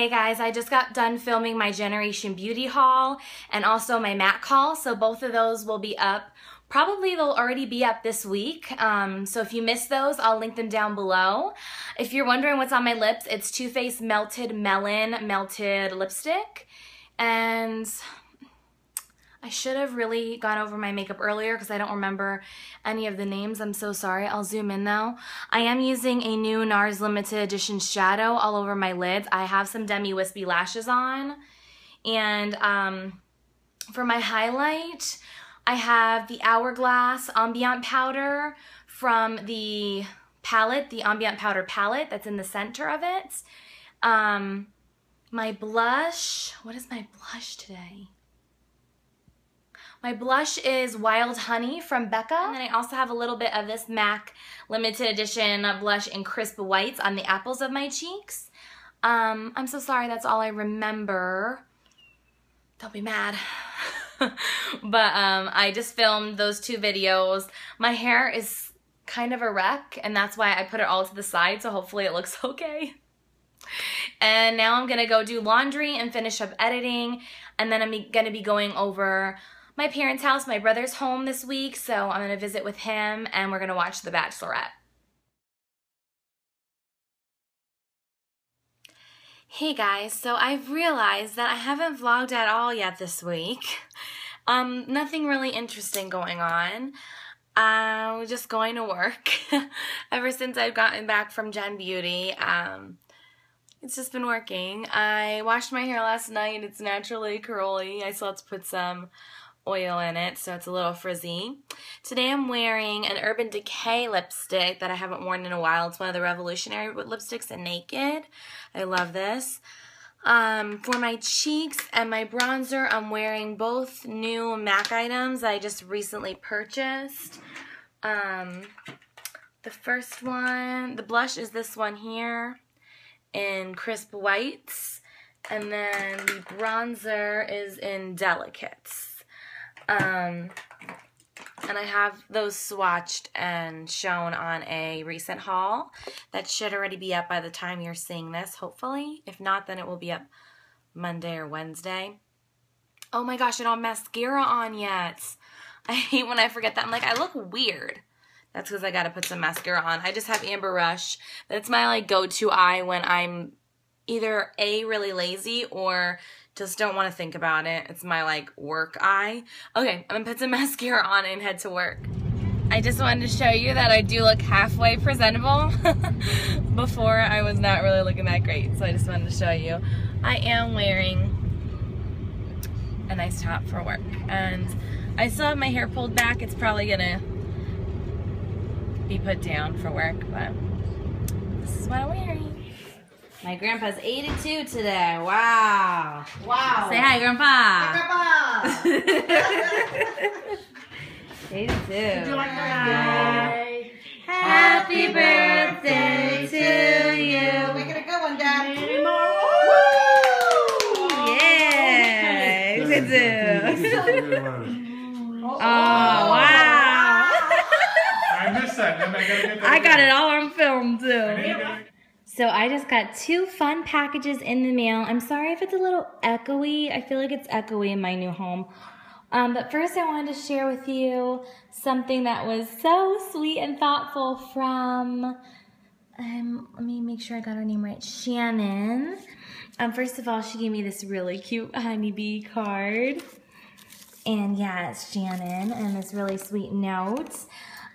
Hey guys, I just got done filming my Generation Beauty haul and also my MAC haul, so both of those will be up. Probably they'll already be up this week, um, so if you missed those, I'll link them down below. If you're wondering what's on my lips, it's Too Faced Melted Melon Melted Lipstick, and I should have really gone over my makeup earlier because I don't remember any of the names. I'm so sorry. I'll zoom in now. I am using a new NARS Limited Edition shadow all over my lids. I have some Demi Wispy lashes on. And um, for my highlight, I have the Hourglass Ambient Powder from the palette, the Ambient Powder palette that's in the center of it. Um, my blush, what is my blush today? My blush is Wild Honey from Becca. And then I also have a little bit of this MAC limited edition blush in Crisp Whites on the apples of my cheeks. Um, I'm so sorry, that's all I remember. Don't be mad. but um, I just filmed those two videos. My hair is kind of a wreck and that's why I put it all to the side so hopefully it looks okay. And now I'm gonna go do laundry and finish up editing and then I'm gonna be going over my parents' house. My brother's home this week, so I'm going to visit with him and we're going to watch The Bachelorette. Hey guys, so I've realized that I haven't vlogged at all yet this week. Um, nothing really interesting going on. I'm uh, just going to work. Ever since I've gotten back from Gen Beauty, um, it's just been working. I washed my hair last night. It's naturally curly. I still have to put some oil in it, so it's a little frizzy. Today I'm wearing an Urban Decay lipstick that I haven't worn in a while. It's one of the Revolutionary lipsticks in Naked. I love this. Um, for my cheeks and my bronzer, I'm wearing both new MAC items I just recently purchased. Um, the first one, the blush is this one here in Crisp Whites. And then the bronzer is in Delicates. Um, and I have those swatched and shown on a recent haul. That should already be up by the time you're seeing this, hopefully. If not, then it will be up Monday or Wednesday. Oh my gosh, I don't mascara on yet. I hate when I forget that. I'm like, I look weird. That's because I got to put some mascara on. I just have Amber Rush. That's my like go-to eye when I'm either A, really lazy or just don't want to think about it. It's my like work eye. Okay, I'm gonna put some mascara on and head to work. I just wanted to show you that I do look halfway presentable. Before I was not really looking that great, so I just wanted to show you. I am wearing a nice top for work and I still have my hair pulled back. It's probably gonna be put down for work, but this is what I'm wearing. My grandpa's 82 today. Wow. Wow. Say hi, Grandpa. Hi, Grandpa. 82. Did you like birthday? Happy birthday to you. Make it a good one, Dad. Woo! Yeah. Good too. Oh, wow. I missed that. I, gotta I got it all on film too. So I just got two fun packages in the mail. I'm sorry if it's a little echoey. I feel like it's echoey in my new home. Um, but first I wanted to share with you something that was so sweet and thoughtful from, um, let me make sure I got her name right, Shannon. Um, first of all, she gave me this really cute honeybee card. And yeah, it's Shannon and this really sweet note.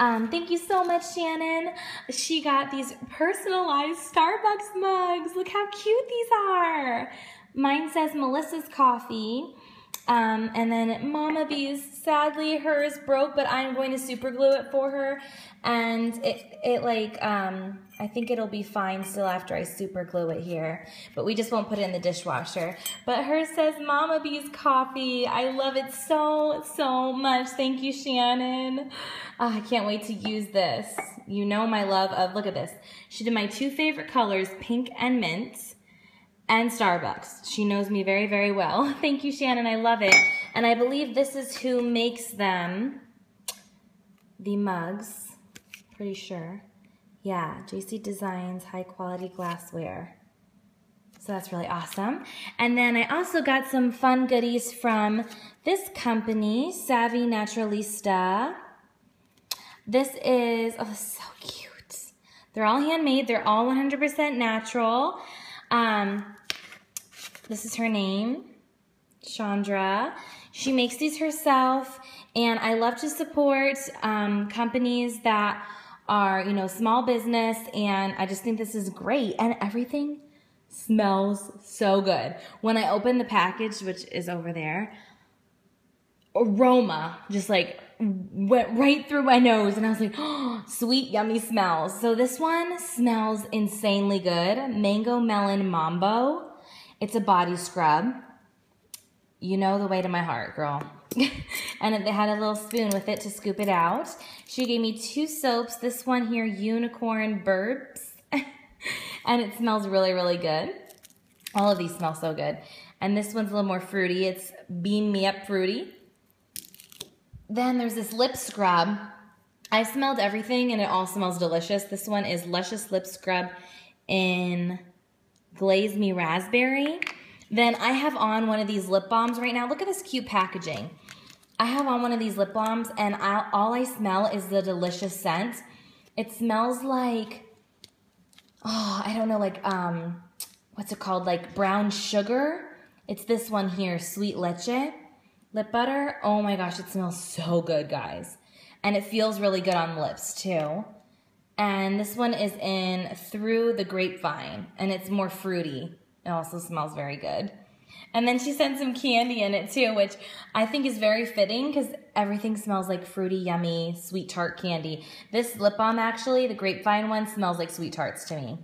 Um, thank you so much, Shannon. She got these personalized Starbucks mugs. Look how cute these are. Mine says Melissa's Coffee. Um, and then Mama Bee's, sadly hers broke, but I'm going to super glue it for her. And it, it like, um, I think it'll be fine still after I super glue it here. But we just won't put it in the dishwasher. But hers says Mama Bee's Coffee. I love it so, so much. Thank you, Shannon. Oh, I can't wait to use this. You know my love of, look at this. She did my two favorite colors, pink and mint and Starbucks. She knows me very, very well. Thank you, Shannon. I love it. And I believe this is who makes them, the mugs. Pretty sure. Yeah, JC Designs High Quality Glassware. So that's really awesome. And then I also got some fun goodies from this company, Savvy Naturalista. This is, oh, so cute. They're all handmade. They're all 100% natural. Um, this is her name, Chandra. She makes these herself, and I love to support um, companies that are, you know, small business, and I just think this is great. And everything smells so good. When I open the package, which is over there, aroma just like went right through my nose and I was like, oh, sweet, yummy smells. So this one smells insanely good. Mango Melon Mambo. It's a body scrub. You know the way to my heart, girl. and they had a little spoon with it to scoop it out. She gave me two soaps. This one here, Unicorn Burps. and it smells really, really good. All of these smell so good. And this one's a little more fruity. It's Beam Me Up Fruity. Then there's this lip scrub. I smelled everything and it all smells delicious. This one is Luscious Lip Scrub in Glaze Me Raspberry. Then I have on one of these lip balms right now. Look at this cute packaging. I have on one of these lip balms and I, all I smell is the delicious scent. It smells like, oh, I don't know, like, um, what's it called? Like brown sugar. It's this one here, Sweet Leche lip butter. Oh my gosh, it smells so good, guys. And it feels really good on lips too. And this one is in Through the Grapevine, and it's more fruity. It also smells very good. And then she sent some candy in it too, which I think is very fitting because everything smells like fruity, yummy, sweet tart candy. This lip balm actually, the grapevine one, smells like sweet tarts to me.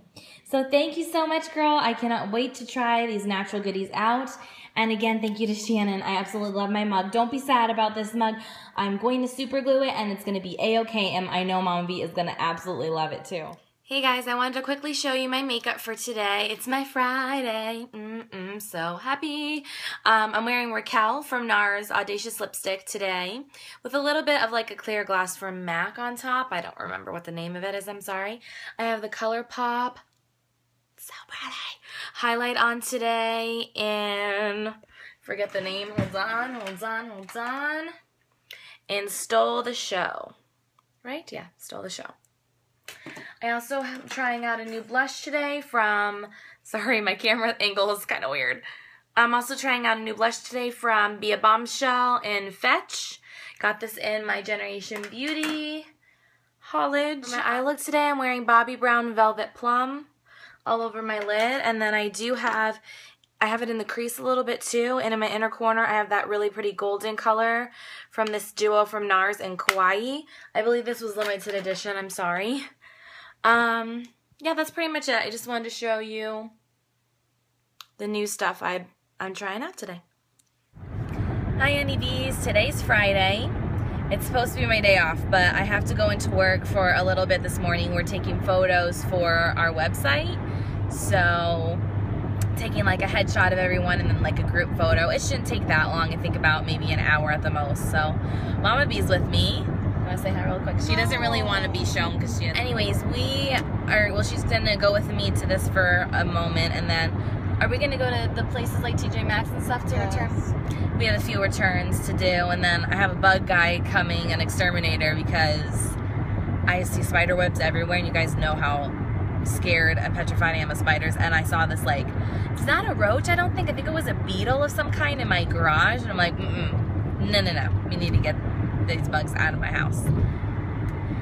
So thank you so much, girl. I cannot wait to try these natural goodies out. And again, thank you to Shannon. I absolutely love my mug. Don't be sad about this mug. I'm going to super glue it and it's going to be a-okay. And I know Mom V is going to absolutely love it too. Hey guys, I wanted to quickly show you my makeup for today. It's my Friday. Mm-mm, so happy. Um, I'm wearing Raquel from NARS Audacious Lipstick today with a little bit of like a clear gloss from MAC on top. I don't remember what the name of it is, I'm sorry. I have the ColourPop so pretty. Highlight on today in, forget the name, hold on, hold on, hold on. And Stole the Show. Right? Yeah, Stole the Show. I also am trying out a new blush today from, sorry, my camera angle is kind of weird. I'm also trying out a new blush today from Be a Bombshell in Fetch. Got this in my Generation Beauty haulage. For my eye look today, I'm wearing Bobbi Brown Velvet Plum all over my lid. And then I do have, I have it in the crease a little bit too. And in my inner corner, I have that really pretty golden color from this duo from NARS and Kauai. I believe this was limited edition. I'm sorry. Um, yeah, that's pretty much it. I just wanted to show you the new stuff I, I'm trying out today. Hi, honeybees. Today's Friday. It's supposed to be my day off, but I have to go into work for a little bit this morning. We're taking photos for our website. So taking like a headshot of everyone and then like a group photo. It shouldn't take that long. I think about maybe an hour at the most. So Mama B's with me. I want to say hi real quick. She doesn't really want to be shown because she. Anyways, we are. Well, she's gonna go with me to this for a moment, and then are we gonna go to the places like TJ Maxx and stuff to yes. return? We have a few returns to do, and then I have a bug guy coming, an exterminator, because I see spider webs everywhere, and you guys know how scared and petrified I am of spiders. And I saw this like, it's not a roach. I don't think. I think it was a beetle of some kind in my garage, and I'm like, mm mm, no, no, no. We need to get these bugs out of my house.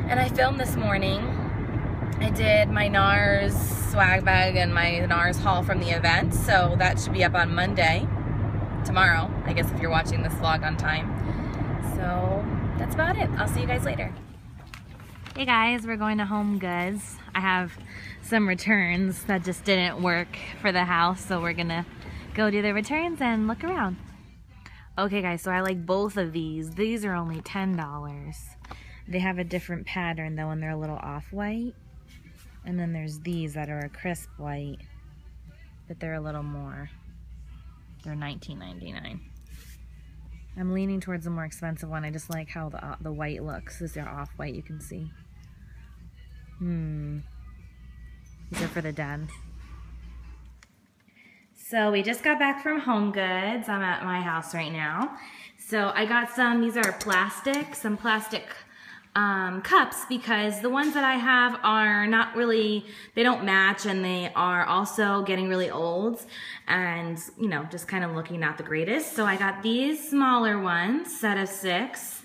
And I filmed this morning. I did my NARS swag bag and my NARS haul from the event, so that should be up on Monday, tomorrow, I guess if you're watching this vlog on time. So that's about it. I'll see you guys later. Hey guys, we're going to Home Goods. I have some returns that just didn't work for the house, so we're gonna go do the returns and look around. Okay guys, so I like both of these. These are only $10. They have a different pattern though and they're a little off-white. And then there's these that are a crisp white, but they're a little more. They're $19.99. I'm leaning towards the more expensive one. I just like how the, uh, the white looks. These are off-white, you can see. Hmm. These are for the den. So we just got back from Home Goods. I'm at my house right now. So I got some, these are plastic, some plastic um, cups because the ones that I have are not really, they don't match and they are also getting really old and, you know, just kind of looking not the greatest. So I got these smaller ones, set of six.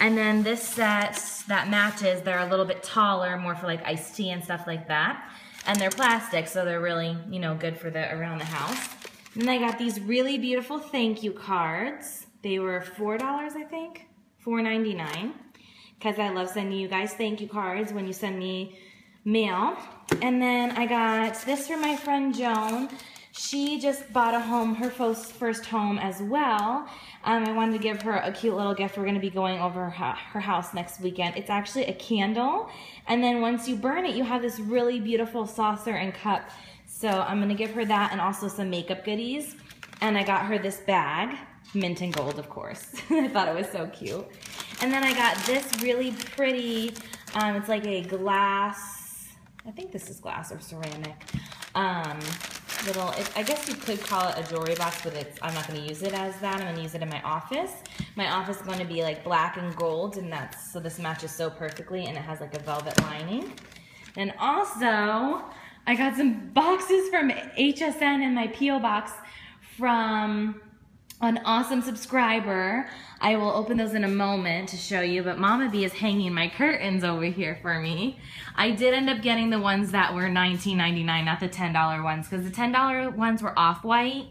And then this set that matches, they're a little bit taller, more for like iced tea and stuff like that. And they're plastic, so they're really, you know, good for the around the house. And I got these really beautiful thank you cards. They were $4, I think, $4.99 because I love sending you guys thank you cards when you send me mail. And then I got this from my friend Joan. She just bought a home, her first, first home as well. Um, I wanted to give her a cute little gift. We're going to be going over her, her house next weekend. It's actually a candle. And then once you burn it, you have this really beautiful saucer and cup. So I'm going to give her that and also some makeup goodies. And I got her this bag, mint and gold, of course. I thought it was so cute. And then I got this really pretty, um, it's like a glass, I think this is glass or ceramic, um, little, it, I guess you could call it a jewelry box, but it's, I'm not going to use it as that. I'm going to use it in my office. My office is going to be like black and gold, and that's, so this matches so perfectly, and it has like a velvet lining. And also, I got some boxes from HSN in my P.O. box from an awesome subscriber. I will open those in a moment to show you, but Mama B is hanging my curtains over here for me. I did end up getting the ones that were $19.99, not the $10 ones, because the $10 ones were off-white.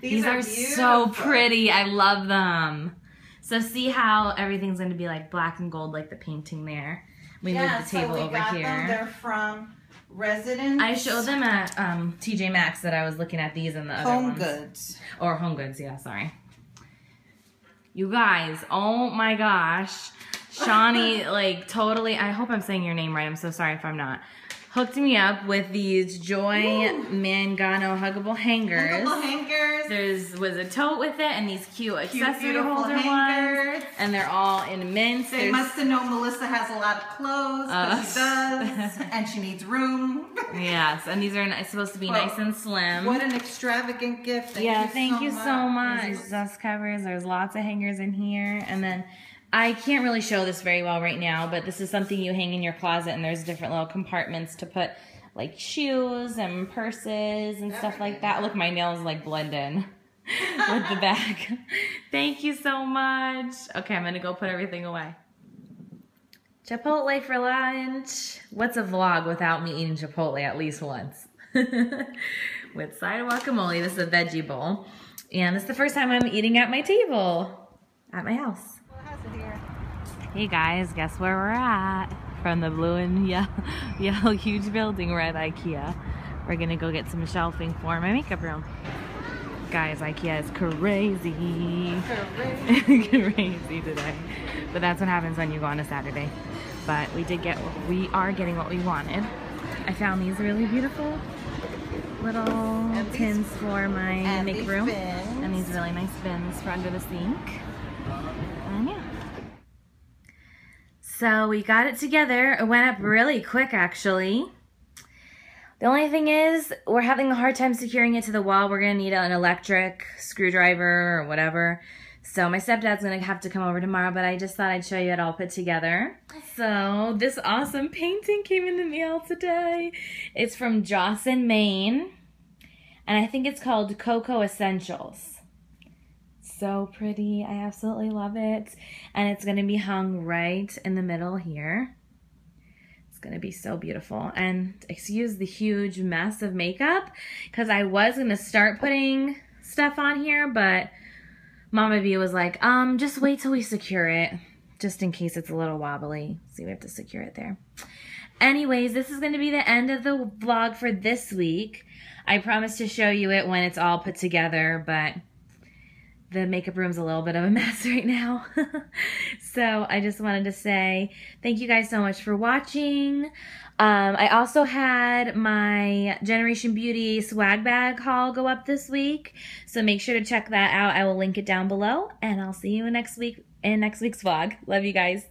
These, These, are, are so pretty. I love them. So see how everything's going to be like black and gold like the painting there. We yeah, moved the table so over here. Them. They're from Residence. I showed them at um, TJ Maxx that I was looking at these and the other Home ones. Goods. Or Home Goods, yeah, sorry. You guys, oh my gosh. Shawnee, like, totally, I hope I'm saying your name right. I'm so sorry if I'm not hooked me up with these Joy Ooh. Mangano huggable hangers. Huggable hangers. There's was a tote with it and these cute, cute accessory holder hangers. ones. And they're all in mint. They There's, must have known Melissa has a lot of clothes uh, she does, and she needs room. yes, and these are supposed to be well, nice and slim. What an extravagant gift! Thank yeah, you thank so you much. so much. Dust covers. There's lots of hangers in here, and then I can't really show this very well right now, but this is something you hang in your closet and there's different little compartments to put like shoes and purses and stuff like that. Look, my nails like blend in with the bag. Thank you so much. Okay, I'm gonna go put everything away. Chipotle for lunch. What's a vlog without me eating Chipotle at least once? with side guacamole. This is a veggie bowl. And it's the first time I'm eating at my table at my house. Hey guys, guess where we're at? From the blue and yellow, yellow huge building, at Ikea. We're gonna go get some shelving for my makeup room. Guys, Ikea is crazy. Crazy. crazy today. But that's what happens when you go on a Saturday. But we did get, we are getting what we wanted. I found these really beautiful little and tins for my makeup room. Bins. And these really nice bins for under the sink. So we got it together. It went up really quick, actually. The only thing is, we're having a hard time securing it to the wall. We're going to need an electric screwdriver or whatever. So my stepdad's going to have to come over tomorrow, but I just thought I'd show you it all put together. So this awesome painting came in the mail today. It's from Jocelyn, Maine, and I think it's called Cocoa Essentials so pretty. I absolutely love it. And it's going to be hung right in the middle here. It's going to be so beautiful. And excuse the huge mess of makeup because I was going to start putting stuff on here, but Mama B was like, um, just wait till we secure it just in case it's a little wobbly. See, we have to secure it there. Anyways, this is going to be the end of the vlog for this week. I promise to show you it when it's all put together, but the makeup room's a little bit of a mess right now. so I just wanted to say thank you guys so much for watching. Um, I also had my Generation Beauty swag bag haul go up this week. So make sure to check that out. I will link it down below and I'll see you next week in next week's vlog. Love you guys.